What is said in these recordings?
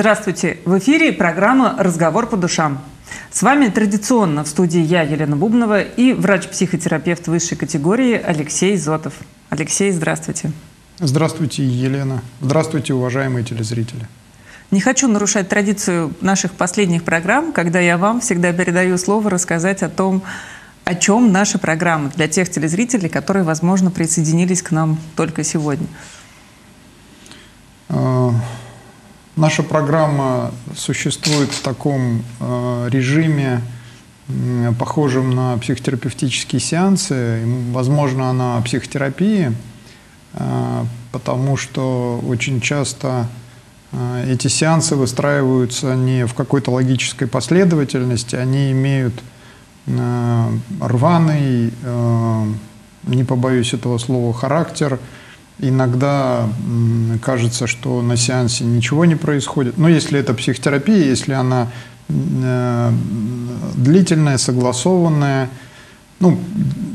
Здравствуйте! В эфире программа «Разговор по душам». С вами традиционно в студии я, Елена Бубнова, и врач-психотерапевт высшей категории Алексей Зотов. Алексей, здравствуйте. Здравствуйте, Елена. Здравствуйте, уважаемые телезрители. Не хочу нарушать традицию наших последних программ, когда я вам всегда передаю слово рассказать о том, о чем наша программа для тех телезрителей, которые, возможно, присоединились к нам только сегодня. Наша программа существует в таком а, режиме, похожем на психотерапевтические сеансы. Возможно, она о психотерапии, а, потому что очень часто эти сеансы выстраиваются не в какой-то логической последовательности, они имеют рваный, не побоюсь этого слова, характер – Иногда кажется, что на сеансе ничего не происходит. Но если это психотерапия, если она э, длительная, согласованная, ну,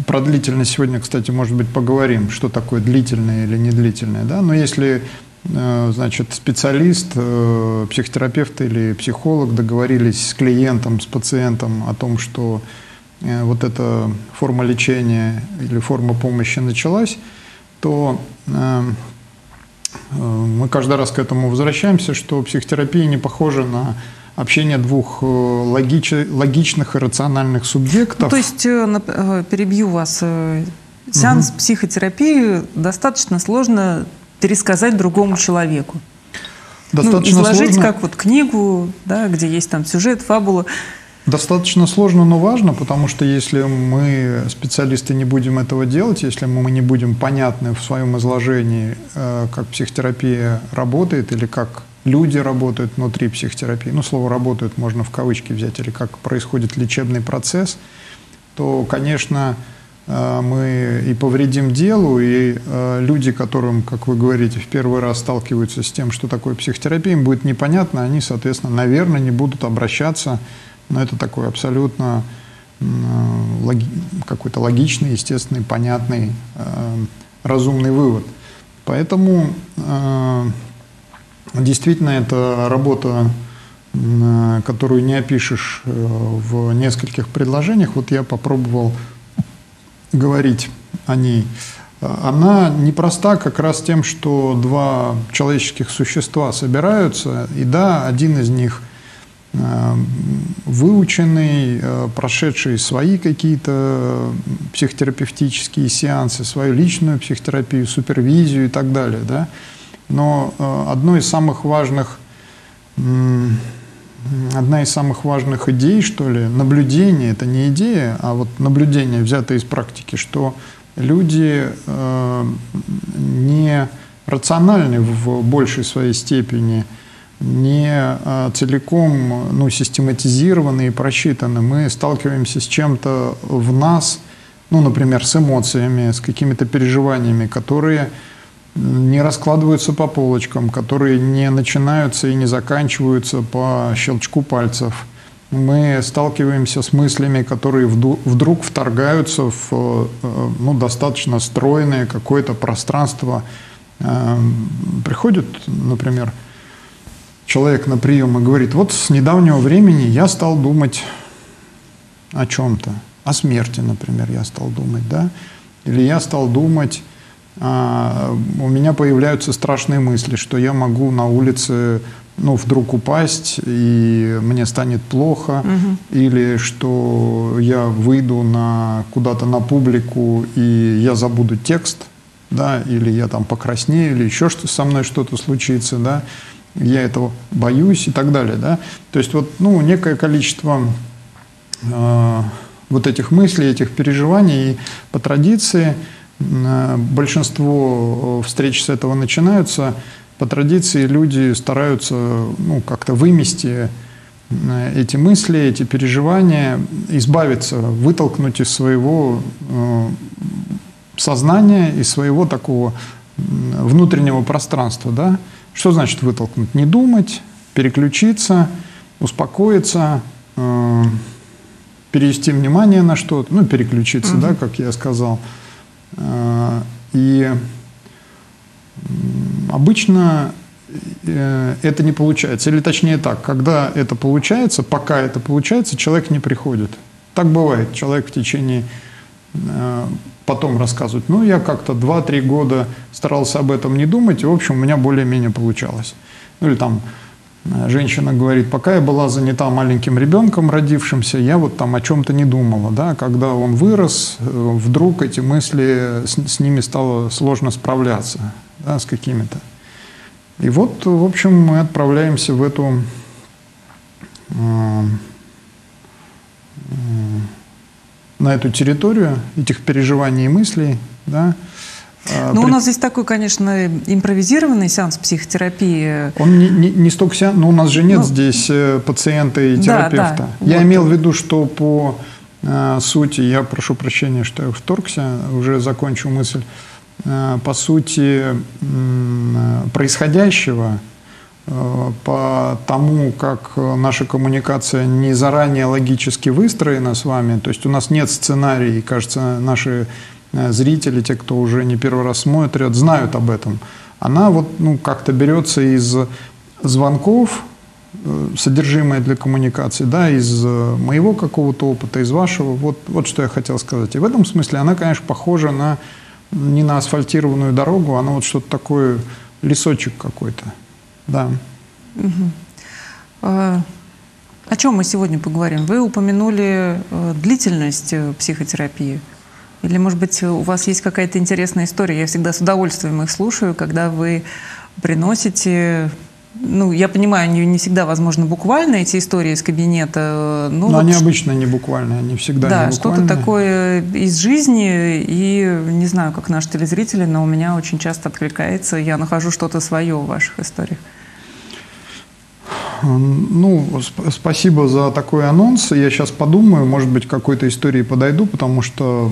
про длительность сегодня, кстати, может быть, поговорим, что такое длительное или недлительное, да, но если, э, значит, специалист, э, психотерапевт или психолог договорились с клиентом, с пациентом о том, что вот эта форма лечения или форма помощи началась, то эм, э, мы каждый раз к этому возвращаемся, что психотерапия не похожа на общение двух э, логич, логичных и рациональных субъектов. Ну, то есть, э, перебью вас, сеанс угу. психотерапии достаточно сложно пересказать другому человеку. Достаточно ну, изложить сложно. как вот книгу, да, где есть там сюжет, фабула. Достаточно сложно, но важно, потому что если мы, специалисты, не будем этого делать, если мы не будем понятны в своем изложении, э, как психотерапия работает или как люди работают внутри психотерапии, ну, слово «работают» можно в кавычки взять, или как происходит лечебный процесс, то, конечно, э, мы и повредим делу, и э, люди, которым, как вы говорите, в первый раз сталкиваются с тем, что такое психотерапия, им будет непонятно, они, соответственно, наверное, не будут обращаться но это такой абсолютно какой-то логичный, естественный, понятный, э, разумный вывод. Поэтому э, действительно это работа, которую не опишешь э, в нескольких предложениях. Вот я попробовал говорить о ней. Она непроста как раз тем, что два человеческих существа собираются, и да, один из них – выученный, э, прошедший свои какие-то психотерапевтические сеансы, свою личную психотерапию, супервизию и так далее. Да? Но э, одно из самых важных, одна из самых важных идей, что ли, наблюдение, это не идея, а вот наблюдение, взятое из практики, что люди не рациональны в большей своей степени, не а, целиком ну, систематизированы и просчитаны. Мы сталкиваемся с чем-то в нас, ну, например, с эмоциями, с какими-то переживаниями, которые не раскладываются по полочкам, которые не начинаются и не заканчиваются по щелчку пальцев. Мы сталкиваемся с мыслями, которые вдруг вторгаются в э, ну, достаточно стройное какое-то пространство. Э, приходит, например, человек на прием и говорит, вот с недавнего времени я стал думать о чем-то, о смерти, например, я стал думать, да, или я стал думать, а, у меня появляются страшные мысли, что я могу на улице ну, вдруг упасть, и мне станет плохо, угу. или что я выйду на, куда-то на публику, и я забуду текст, да, или я там покраснею, или еще что со мной что-то случится, да, я этого боюсь и так далее. Да? То есть вот ну, некое количество э, вот этих мыслей, этих переживаний. И по традиции э, большинство встреч с этого начинаются. По традиции люди стараются ну, как-то вымести эти мысли, эти переживания, избавиться, вытолкнуть из своего э, сознания, из своего такого внутреннего пространства, да, что значит вытолкнуть? Не думать, переключиться, успокоиться, э, перевести внимание на что-то, ну, переключиться, угу. да, как я сказал. Э, и обычно э, это не получается. Или точнее так, когда это получается, пока это получается, человек не приходит. Так бывает. Человек в течение э, потом рассказывает, ну, я как-то 2-3 года старался об этом не думать, и, в общем, у меня более-менее получалось. Ну, или там э, женщина говорит, пока я была занята маленьким ребенком родившимся, я вот там о чем-то не думала, да, когда он вырос, э, вдруг эти мысли, с, с ними стало сложно справляться, да, с какими-то. И вот, в общем, мы отправляемся в эту э, на эту территорию этих переживаний и мыслей, да, а, ну, При... у нас здесь такой, конечно, импровизированный сеанс психотерапии. Он не, не, не столько сеанс, но у нас же нет ну, здесь э, пациента и терапевта. Да, да, я вот. имел в виду, что по э, сути, я прошу прощения, что я вторгся, уже закончу мысль, э, по сути э, происходящего, по тому, как наша коммуникация не заранее логически выстроена с вами, то есть у нас нет сценария, и, кажется, наши Э, зрители, те, кто уже не первый раз смотрят, знают об этом. Она вот ну, как-то берется из звонков, э, содержимое для коммуникации, да, из э, моего какого-то опыта, из вашего. Вот, вот что я хотел сказать. И в этом смысле она, конечно, похожа на не на асфальтированную дорогу, она вот что-то такое, лесочек какой-то. Да. Угу. А, о чем мы сегодня поговорим? Вы упомянули длительность психотерапии. Или, может быть, у вас есть какая-то интересная история? Я всегда с удовольствием их слушаю, когда вы приносите ну, я понимаю, не, не всегда возможно буквально эти истории из кабинета. Ну, Но вот, они обычно не буквальные, они всегда да, не буквальные. что-то такое из жизни, и не знаю, как наши телезрители, но у меня очень часто откликается, я нахожу что-то свое в ваших историях. Ну, сп спасибо за такой анонс. Я сейчас подумаю, может быть, к какой-то истории подойду, потому что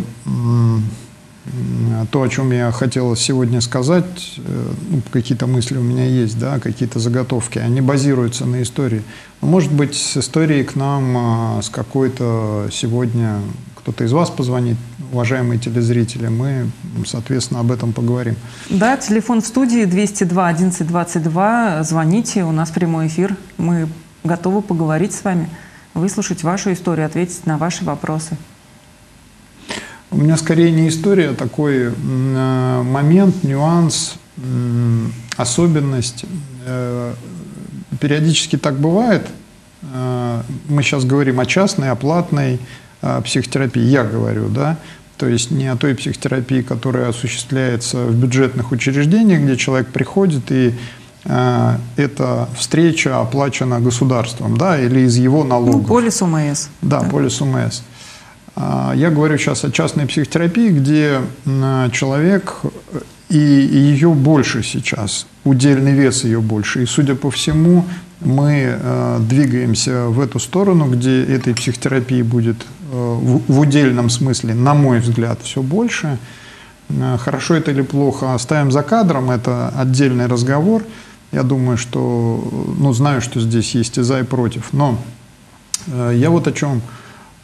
то, о чем я хотел сегодня сказать, э, ну, какие-то мысли у меня есть, да, какие-то заготовки, они базируются на истории. Может быть, с историей к нам, а, с какой-то сегодня кто-то из вас позвонит, уважаемые телезрители, мы, соответственно, об этом поговорим. Да, телефон в студии 202 11 22. Звоните, у нас прямой эфир. Мы готовы поговорить с вами, выслушать вашу историю, ответить на ваши вопросы. У меня скорее не история, а такой э, момент, нюанс, особенность. Э, периодически так бывает. Э, мы сейчас говорим о частной, о платной психотерапии, я говорю, да, то есть не о той психотерапии, которая осуществляется в бюджетных учреждениях, где человек приходит и э, эта встреча оплачена государством, да, или из его налогов. Ну, полис УМС. Да, да. полис УМС. А, я говорю сейчас о частной психотерапии, где человек, и ее больше сейчас, удельный вес ее больше. И, судя по всему, мы э, двигаемся в эту сторону, где этой психотерапии будет в, удельном смысле, на мой взгляд, все больше. Хорошо это или плохо, оставим за кадром, это отдельный разговор. Я думаю, что, ну, знаю, что здесь есть и за, и против. Но я вот о чем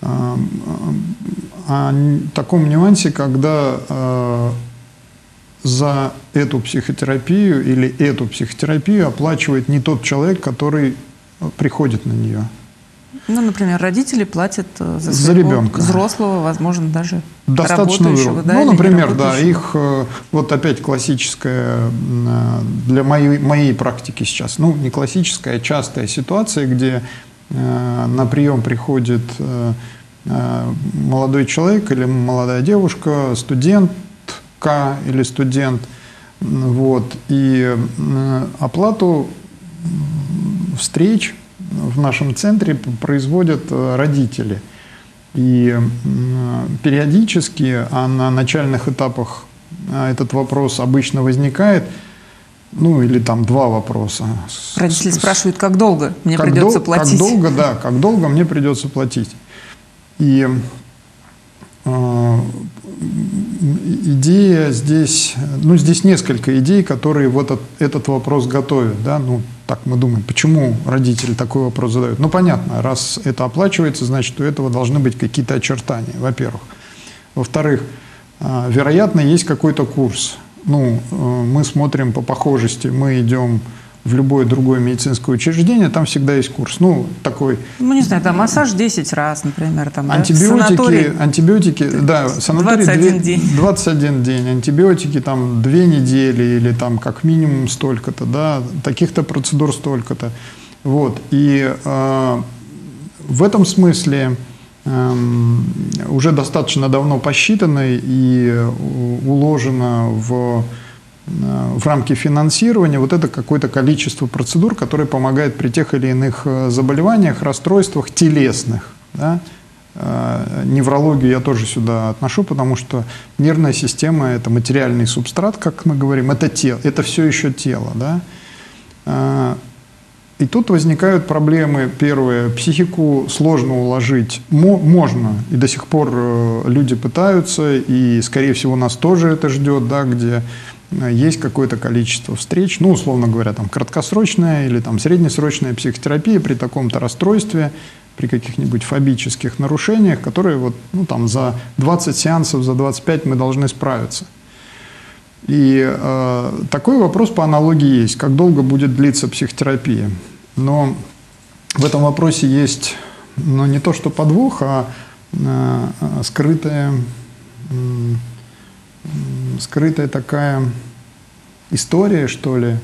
о таком нюансе, когда э, за эту психотерапию или эту психотерапию оплачивает не тот человек, который приходит на нее. Ну, например, родители платят э, за, за ребенка. взрослого, возможно, даже Достаточно работающего. Да, ну, например, да, их, э, вот опять классическая для моей, моей практики сейчас, ну, не классическая, а частая ситуация, где на прием приходит э, э, молодой человек или молодая девушка, студентка или студент, вот, и оплату встреч в нашем центре производят родители. И периодически, а на начальных этапах этот вопрос обычно возникает – ну или там два вопроса. Родители спрашивают, как долго мне как придется дол- платить? Как долго, да, как долго мне придется платить. И э, идея здесь, ну здесь несколько идей, которые вот этот, этот вопрос готовят, да, ну так мы думаем, почему родители такой вопрос задают. Ну понятно, раз это оплачивается, значит у этого должны быть какие-то очертания, во-первых. Во-вторых, э, вероятно, есть какой-то курс, ну, э, мы смотрим по похожести, мы идем в любое другое медицинское учреждение, там всегда есть курс. Ну, такой... Ну, не знаю, там массаж 10 раз, например. Там, антибиотики, да? антибиотики, да, санаторий 21 2, день. 21 день. Антибиотики там 2 недели или там как минимум столько-то, да, таких-то процедур столько-то. Вот. И э, в этом смысле уже достаточно давно посчитано и уложено в Э, в рамки финансирования вот это какое-то количество процедур, которые помогают при тех или иных э, заболеваниях, расстройствах телесных. Да? Э, неврологию я тоже сюда отношу, потому что нервная система – это материальный субстрат, как мы говорим, это тело, это все еще тело. Да? И тут возникают проблемы. Первое, психику сложно уложить. Можно, и до сих пор люди пытаются, и, скорее всего, нас тоже это ждет, да, где есть какое-то количество встреч, ну, условно говоря, там, краткосрочная или там, среднесрочная психотерапия при таком-то расстройстве, при каких-нибудь фобических нарушениях, которые вот, ну, там, за 20 сеансов, за 25 мы должны справиться. И э, такой вопрос по аналогии есть, как долго будет длиться психотерапия. Но в этом вопросе есть, ну, не то что подвох, а э, скрытая э, скрытая такая история, что ли,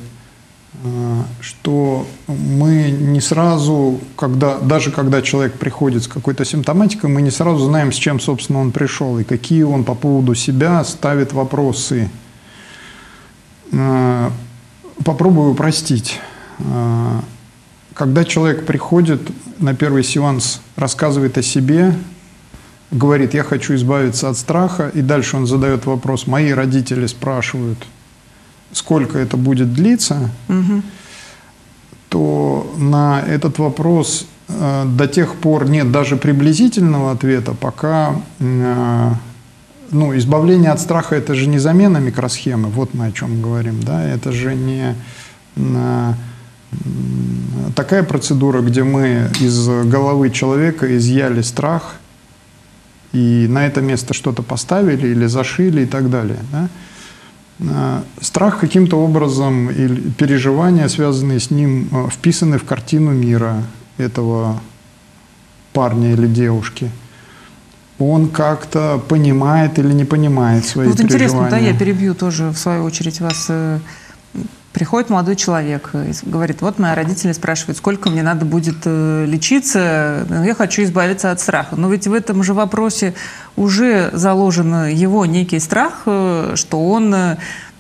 э, что мы не сразу, когда, даже когда человек приходит с какой-то симптоматикой, мы не сразу знаем, с чем, собственно, он пришел и какие он по поводу себя ставит вопросы. Э, попробую упростить. Э, когда человек приходит на первый сеанс, рассказывает о себе, говорит, я хочу избавиться от страха, и дальше он задает вопрос, мои родители спрашивают, сколько это будет длиться, угу. то на этот вопрос э, до тех пор нет даже приблизительного ответа, пока э, ну, избавление от страха это же не замена микросхемы, вот мы о чем говорим, да, это же не э, такая процедура, где мы из головы человека изъяли страх – и на это место что-то поставили или зашили и так далее. Да? А, страх каким-то образом или переживания, связанные с ним, а, вписаны в картину мира этого парня или девушки. Он как-то понимает или не понимает свои вот переживания. Интересно, да, я перебью тоже в свою очередь вас э, Приходит молодой человек и говорит, вот мои родители спрашивают, сколько мне надо будет э, лечиться, я хочу избавиться от страха. Но ведь в этом же вопросе уже заложен его некий страх, э, что он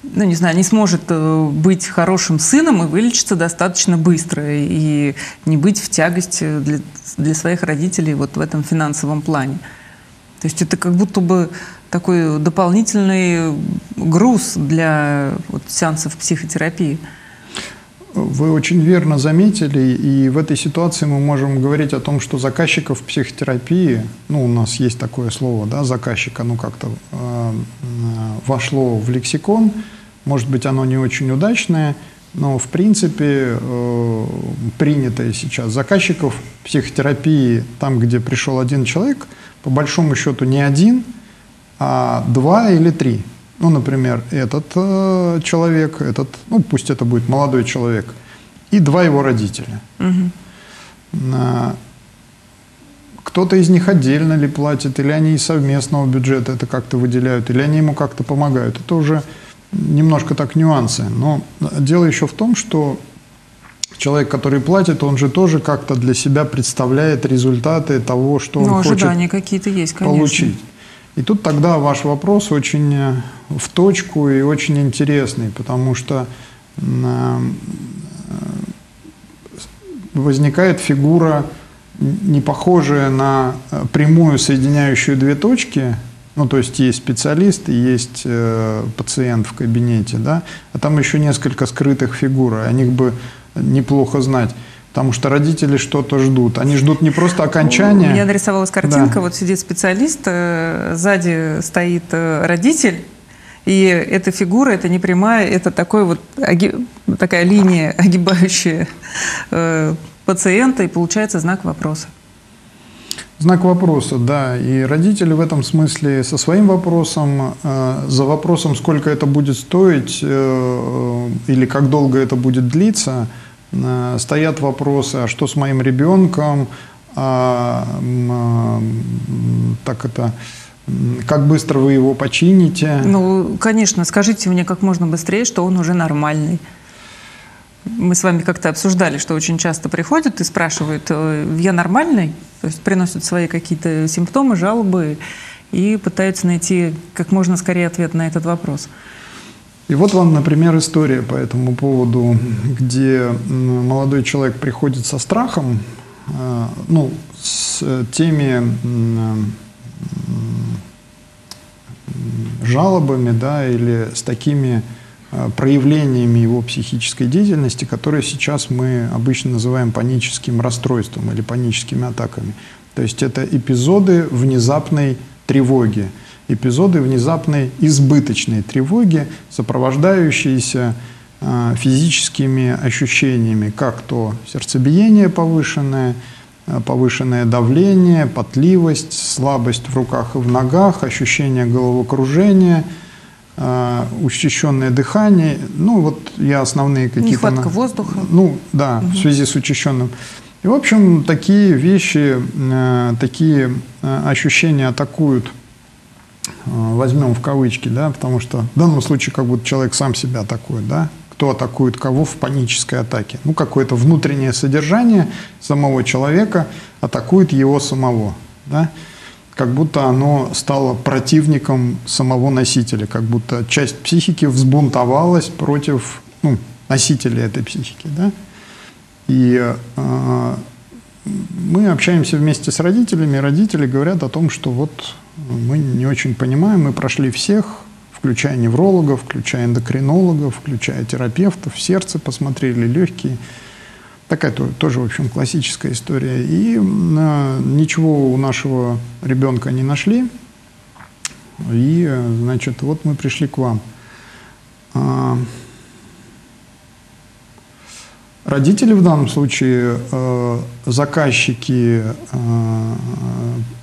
ну, не знаю, не сможет быть хорошим сыном и вылечиться достаточно быстро и не быть в тягость для, для своих родителей вот в этом финансовом плане. То есть это как будто бы такой дополнительный груз для вот, сеансов психотерапии. Вы очень верно заметили, и в этой ситуации мы можем говорить о том, что заказчиков психотерапии, ну, у нас есть такое слово, да, заказчик, оно как-то э, вошло в лексикон, может быть, оно не очень удачное, но, в принципе, э, принятое сейчас. Заказчиков психотерапии, там, где пришел один человек, по большому счету не один – а два или три. Ну, например, этот э, человек, этот, ну, пусть это будет молодой человек, и два его родителя. Угу. Кто-то из них отдельно ли платит, или они из совместного бюджета это как-то выделяют, или они ему как-то помогают. Это уже немножко так нюансы. Но дело еще в том, что человек, который платит, он же тоже как-то для себя представляет результаты того, что ну, он хочет какие-то есть, конечно. получить. И тут тогда ваш вопрос очень э, в точку и очень интересный, потому что э, э, возникает фигура, не похожая на прямую соединяющую две точки, ну, то есть есть специалист есть э, пациент в кабинете, да, а там еще несколько скрытых фигур, о них бы неплохо знать. Потому что родители что-то ждут. Они ждут не просто окончания. У меня нарисовалась картинка. Да. Вот сидит специалист, э, сзади стоит э, родитель, и эта фигура, это не прямая, это такой вот, такая линия, огибающая э, пациента, и получается знак вопроса. Знак вопроса, да. И родители в этом смысле со своим вопросом, э, за вопросом, сколько это будет стоить э, или как долго это будет длиться, э, стоят вопросы, а что с моим ребенком, а, а, так это, как быстро вы его почините? Ну, конечно, скажите мне как можно быстрее, что он уже нормальный. Мы с вами как-то обсуждали, что очень часто приходят и спрашивают, «Э, я нормальный? То есть приносят свои какие-то симптомы, жалобы и пытаются найти как можно скорее ответ на этот вопрос. И вот вам, например, история по этому поводу, где молодой человек приходит со страхом, э, ну, с теми жалобами, да, или с такими проявлениями его психической деятельности, которые сейчас мы обычно называем паническим расстройством или паническими атаками. То есть это эпизоды внезапной тревоги, эпизоды внезапной избыточной тревоги, сопровождающиеся э, физическими ощущениями, как то сердцебиение повышенное, э, повышенное давление, потливость, слабость в руках и в ногах, ощущение головокружения – э, учащенное дыхание. Ну, вот я основные какие-то... Нехватка воздуха. Ну, да, угу. в связи с учащенным. И, в общем, такие вещи, э, такие э, ощущения атакуют, э, возьмем в кавычки, да, потому что в данном случае как будто человек сам себя атакует, да, кто атакует кого в панической атаке. Ну, какое-то внутреннее содержание самого человека атакует его самого, да как будто оно стало противником самого носителя, как будто часть психики взбунтовалась против ну, носителя этой психики. Да? И э, мы общаемся вместе с родителями, и родители говорят о том, что вот мы не очень понимаем, мы прошли всех, включая неврологов, включая эндокринологов, включая терапевтов, сердце посмотрели, легкие – Такая тоже, в общем, классическая история. И э, ничего у нашего ребенка не нашли. И, значит, вот мы пришли к вам. А, родители в данном случае э, заказчики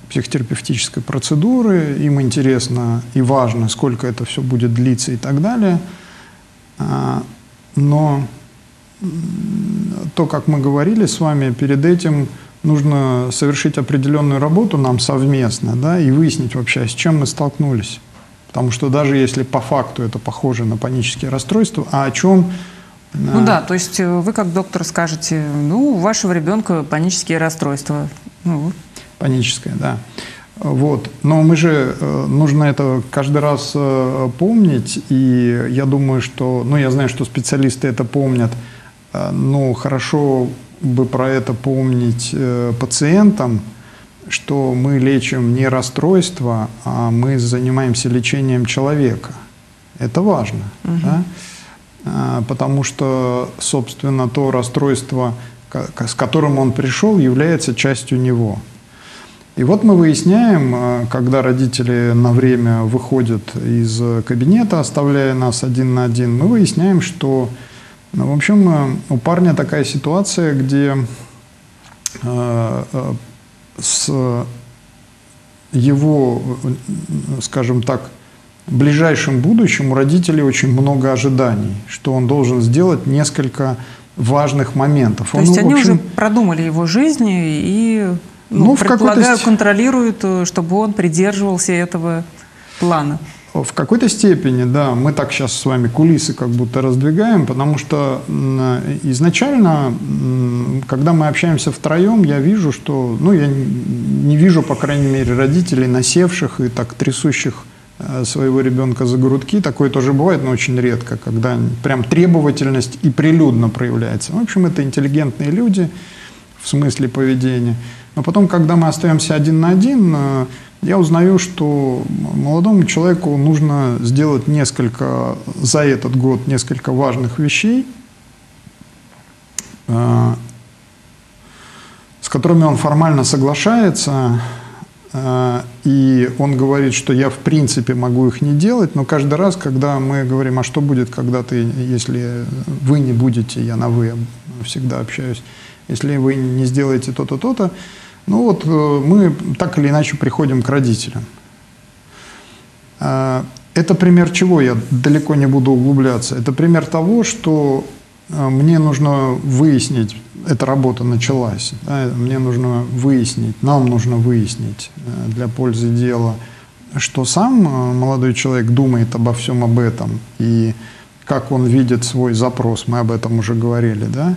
психотерапевтической процедуры, им интересно и важно, сколько это все будет длиться и так далее. А, но то, как мы говорили с вами, перед этим нужно совершить определенную работу нам совместно, да, и выяснить вообще, с чем мы столкнулись. Потому что даже если по факту это похоже на панические расстройства, а о чем... Ну да, то есть э, вы как доктор скажете, ну, у вашего ребенка панические расстройства. Ну. Паническое, да. Вот. Но мы же, э, нужно это каждый раз э, помнить, и я думаю, что, ну, я знаю, что специалисты это помнят, ну, хорошо бы про это помнить э, пациентам, что мы лечим не расстройство, а мы занимаемся лечением человека. Это важно. Угу. Да? А, потому что, собственно, то расстройство, с которым он пришел, является частью него. И вот мы выясняем, э, когда родители на время выходят из кабинета, оставляя нас один на один, мы выясняем, что ну, в общем, э, у парня такая ситуация, где э, э, с его, скажем так, ближайшем будущем у родителей очень много ожиданий, что он должен сделать несколько важных моментов. То он, есть они общем, уже продумали его жизнь и, ну, ну предполагаю, контролируют, чтобы он придерживался этого плана. В какой-то степени, да, мы так сейчас с вами кулисы как будто раздвигаем, потому что изначально, когда мы общаемся втроем, я вижу, что, ну, я не вижу, по крайней мере, родителей, насевших и так трясущих э, своего ребенка за грудки. Такое тоже бывает, но очень редко, когда прям требовательность и прилюдно проявляется. В общем, это интеллигентные люди в смысле поведения. Но потом, когда мы остаемся один на один, э, я узнаю, что молодому человеку нужно сделать несколько, за этот год несколько важных вещей, э, с которыми он формально соглашается, э, и он говорит, что я в принципе могу их не делать, но каждый раз, когда мы говорим, а что будет, когда ты, если вы не будете, я на вы всегда общаюсь, если вы не сделаете то-то, то-то, Ну вот мы так или иначе приходим к родителям. Это пример чего? Я далеко не буду углубляться. Это пример того, что мне нужно выяснить, эта работа началась, да, мне нужно выяснить, нам нужно выяснить для пользы дела – что сам э, молодой человек думает обо всем об этом и как он видит свой запрос, мы об этом уже говорили, да,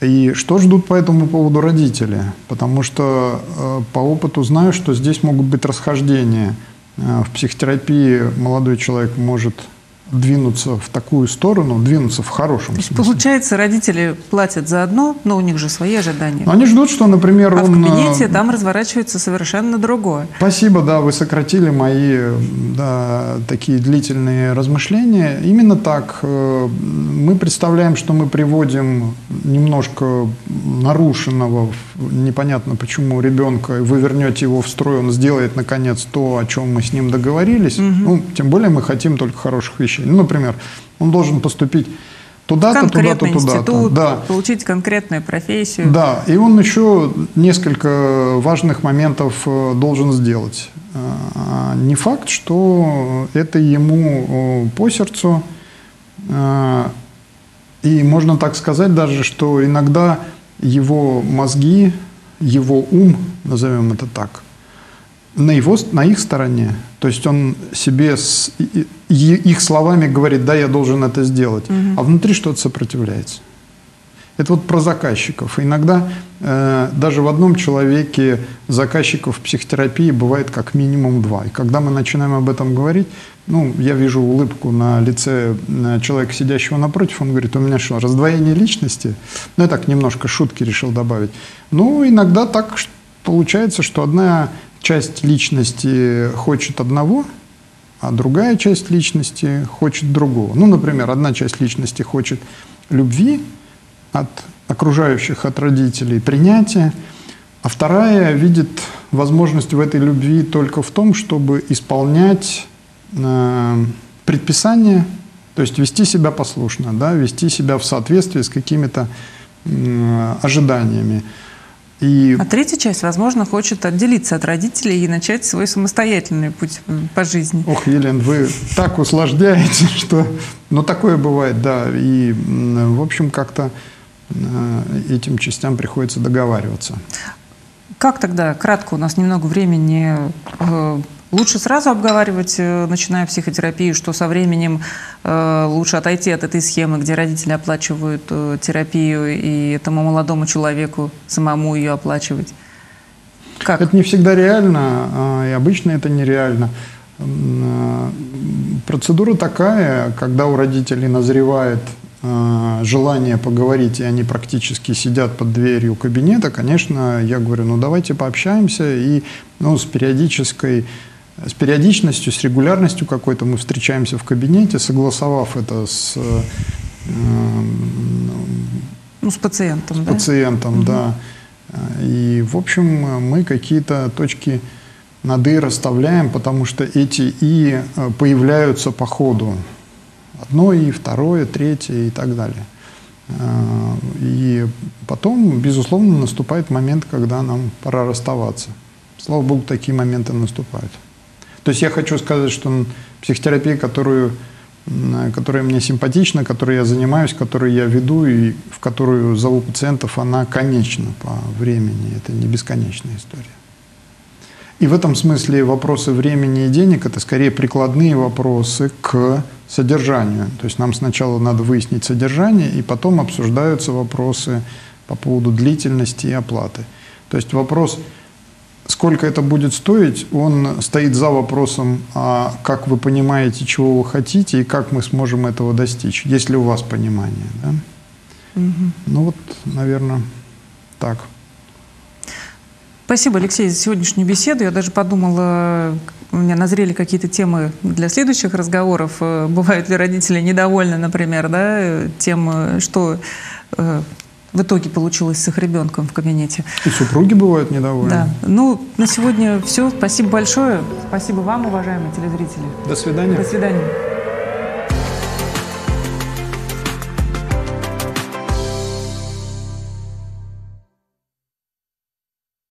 и что ждут по этому поводу родители, потому что э, по опыту знаю, что здесь могут быть расхождения. Э, в психотерапии молодой человек может двинуться в такую сторону, двинуться в хорошем То есть, смысле. Получается, родители платят за одно, но у них же свои ожидания. Но они ждут, что, например, а он... в кабинете э, там разворачивается совершенно другое. Спасибо, да, вы сократили мои да, такие длительные размышления. Именно так. Э, мы представляем, что мы приводим немножко нарушенного, непонятно почему, ребенка, вы вернете его в строй, он сделает, наконец, то, о чем мы с ним договорились. Угу. Ну, тем более мы хотим только хороших вещей вещей. Ну, например, он должен поступить туда-то, туда-то, туда-то. Да. получить конкретную профессию. Да, и он еще несколько важных моментов э, должен сделать. А, не факт, что это ему по сердцу. И можно так сказать даже, что иногда его мозги, его ум, назовем это так, на, его, на их стороне. То есть он себе с их словами говорит, да, я должен это сделать, угу. а внутри что-то сопротивляется. Это вот про заказчиков. Иногда э, даже в одном человеке заказчиков психотерапии бывает как минимум два. И когда мы начинаем об этом говорить, ну, я вижу улыбку на лице э, человека, сидящего напротив, он говорит, у меня что, раздвоение личности? Ну, я так немножко шутки решил добавить. Ну, иногда так получается, что одна часть личности хочет одного, а другая часть личности хочет другого. Ну, например, одна часть личности хочет любви от окружающих, от родителей, принятия, а вторая видит возможность в этой любви только в том, чтобы исполнять э, предписания, то есть вести себя послушно, да, вести себя в соответствии с какими-то э, ожиданиями. И... А третья часть, возможно, хочет отделиться от родителей и начать свой самостоятельный путь по жизни. Ох, Елена, вы так усложняете, что... Ну, такое бывает, да. И, в общем, как-то э, этим частям приходится договариваться. Как тогда, кратко, у нас немного времени, э, Лучше сразу обговаривать, э, начиная психотерапию, что со временем э, лучше отойти от этой схемы, где родители оплачивают э, терапию, и этому молодому человеку самому ее оплачивать. Как? Это не всегда реально, а, и обычно это нереально. Процедура такая, когда у родителей назревает желание поговорить, и они практически сидят под дверью кабинета, конечно, я говорю, ну давайте пообщаемся, и ну, с периодической с периодичностью, с регулярностью какой-то мы встречаемся в кабинете, согласовав это с, э, ну, с пациентом. С да? пациентом, угу. да. И, в общем, мы какие-то точки над «и» расставляем, потому что эти «и» появляются по ходу. Одно «и», второе, третье и так далее. Э, и потом, безусловно, наступает момент, когда нам пора расставаться. Слава Богу, такие моменты наступают. То есть я хочу сказать, что психотерапия, которую, которая мне симпатична, которой я занимаюсь, которую я веду и в которую зову пациентов, она конечна по времени. Это не бесконечная история. И в этом смысле вопросы времени и денег – это скорее прикладные вопросы к содержанию. То есть нам сначала надо выяснить содержание, и потом обсуждаются вопросы по поводу длительности и оплаты. То есть вопрос – Сколько это будет стоить, он стоит за вопросом, а как вы понимаете, чего вы хотите, и как мы сможем этого достичь, есть ли у вас понимание. Да? Угу. Ну вот, наверное, так. Спасибо, Алексей, за сегодняшнюю беседу. Я даже подумала, у меня назрели какие-то темы для следующих разговоров. Бывают ли родители недовольны, например, да, тем, что э, в итоге получилось с их ребенком в кабинете. И супруги бывают недовольны. Да. Ну, на сегодня все. Спасибо большое. Спасибо вам, уважаемые телезрители. До свидания. До свидания.